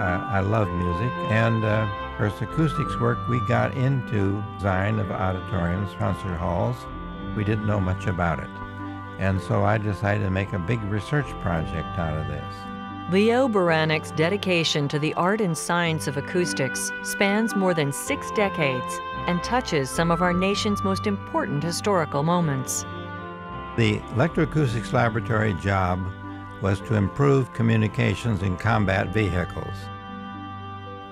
I, I love music, and uh, for acoustics work, we got into design of auditoriums, concert halls. We didn't know much about it. And so I decided to make a big research project out of this. Leo Beranek dedication to the art and science of acoustics spans more than six decades and touches some of our nation's most important historical moments. The Electroacoustics Laboratory job was to improve communications in combat vehicles.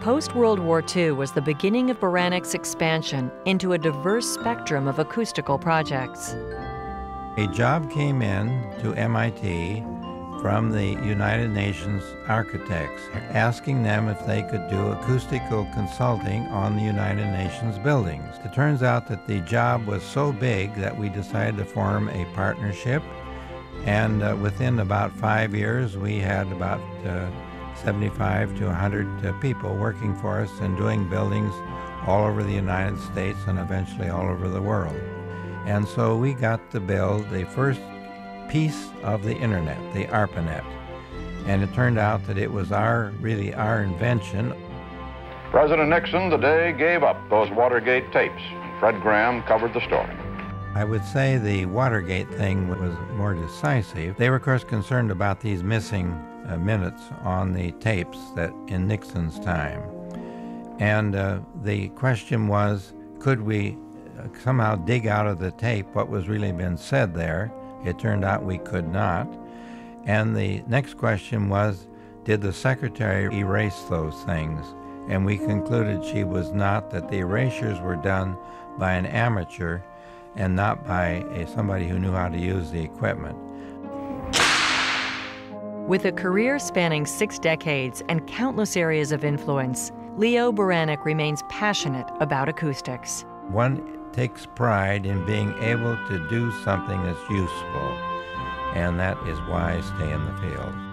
Post World War II was the beginning of Beranek's expansion into a diverse spectrum of acoustical projects. A job came in to MIT from the United Nations architects, asking them if they could do acoustical consulting on the United Nations buildings. It turns out that the job was so big that we decided to form a partnership, and uh, within about five years, we had about uh, 75 to 100 uh, people working for us and doing buildings all over the United States and eventually all over the world. And so we got to build the first piece of the internet, the ARPANET. And it turned out that it was our, really our invention. President Nixon today gave up those Watergate tapes. Fred Graham covered the story. I would say the Watergate thing was more decisive. They were, of course, concerned about these missing uh, minutes on the tapes that in Nixon's time. And uh, the question was, could we uh, somehow dig out of the tape what was really been said there? It turned out we could not. And the next question was, did the secretary erase those things? And we concluded she was not, that the erasures were done by an amateur and not by a, somebody who knew how to use the equipment. With a career spanning six decades and countless areas of influence, Leo Beranek remains passionate about acoustics. One takes pride in being able to do something that's useful, and that is why I stay in the field.